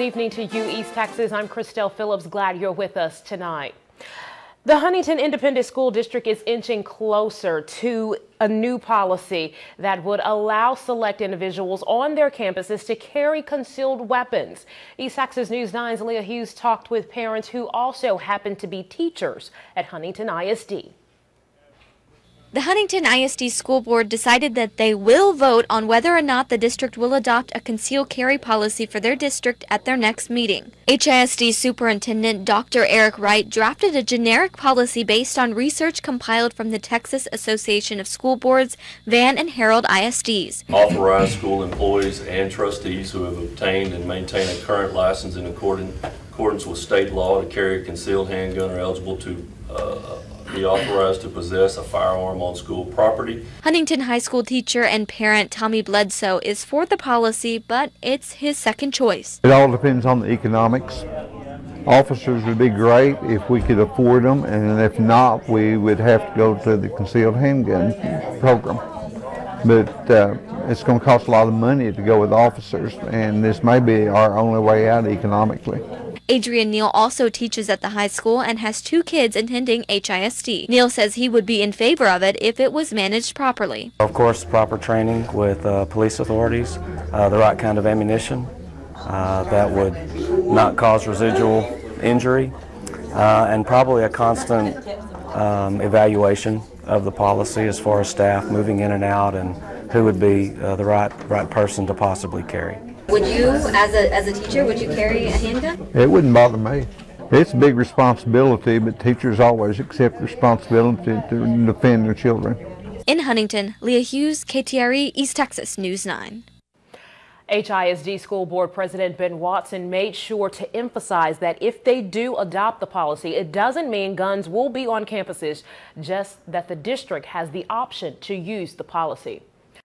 Good evening to you, East Texas. I'm Christelle Phillips. Glad you're with us tonight. The Huntington Independent School District is inching closer to a new policy that would allow select individuals on their campuses to carry concealed weapons. East Texas News 9's Leah Hughes talked with parents who also happen to be teachers at Huntington ISD. The Huntington ISD School Board decided that they will vote on whether or not the district will adopt a concealed carry policy for their district at their next meeting. HISD Superintendent Dr. Eric Wright drafted a generic policy based on research compiled from the Texas Association of School Boards, Van and Harrold ISDs. Authorized school employees and trustees who have obtained and maintain a current license in accordance with state law to carry a concealed handgun are eligible to uh, be authorized to possess a firearm on school property. Huntington High School teacher and parent Tommy Bledsoe is for the policy, but it's his second choice. It all depends on the economics. Officers would be great if we could afford them, and if not, we would have to go to the concealed handgun program. But uh, it's going to cost a lot of money to go with officers, and this may be our only way out economically. Adrian Neal also teaches at the high school and has two kids attending HISD. Neal says he would be in favor of it if it was managed properly. Of course, proper training with uh, police authorities, uh, the right kind of ammunition uh, that would not cause residual injury, uh, and probably a constant um, evaluation of the policy as far as staff moving in and out and who would be uh, the right, right person to possibly carry. Would you, as a, as a teacher, would you carry a handgun? It wouldn't bother me. It's a big responsibility, but teachers always accept responsibility to defend their children. In Huntington, Leah Hughes, KTRE, East Texas News 9. HISD School Board President Ben Watson made sure to emphasize that if they do adopt the policy, it doesn't mean guns will be on campuses, just that the district has the option to use the policy.